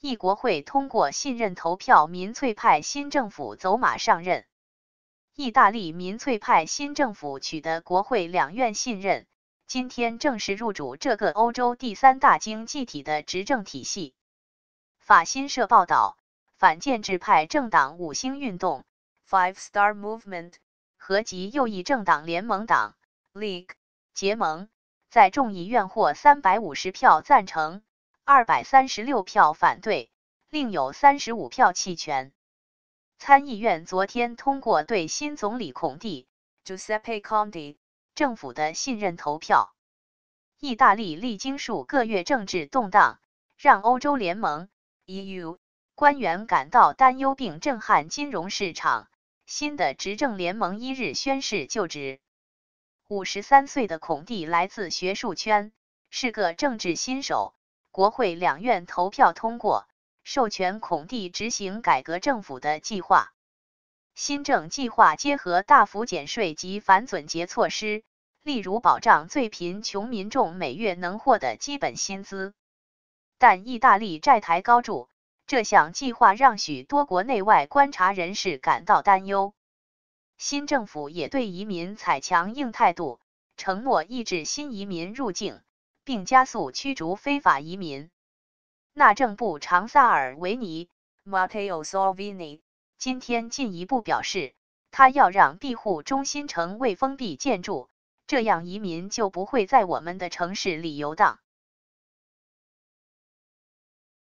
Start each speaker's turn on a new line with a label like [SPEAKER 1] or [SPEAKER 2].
[SPEAKER 1] 意国会通过信任投票，民粹派新政府走马上任。意大利民粹派新政府取得国会两院信任，今天正式入主这个欧洲第三大经济体的执政体系。法新社报道，反建制派政党五星运动 （Five Star Movement） 和极右翼政党联盟党 （League） 结盟，在众议院获三百五十票赞成，二百三十六票反对，另有三十五票弃权。参议院昨天通过对新总理孔蒂 （Giuseppe Conte） 政府的信任投票。意大利历经数个月政治动荡，让欧洲联盟 （EU） 官员感到担忧并震撼金融市场。新的执政联盟一日宣誓就职。五十三岁的孔蒂来自学术圈，是个政治新手。国会两院投票通过。授权孔蒂执行改革政府的计划。新政计划结合大幅减税及反总结措施，例如保障最贫穷民众每月能获得基本薪资。但意大利债台高筑，这项计划让许多国内外观察人士感到担忧。新政府也对移民采强硬态度，承诺抑制新移民入境，并加速驱逐非法移民。内政部长萨尔维尼 （Matteo Salvini） 今天进一步表示，他要让庇护中心成为封闭建筑，这样移民就不会在我们的城市里游荡。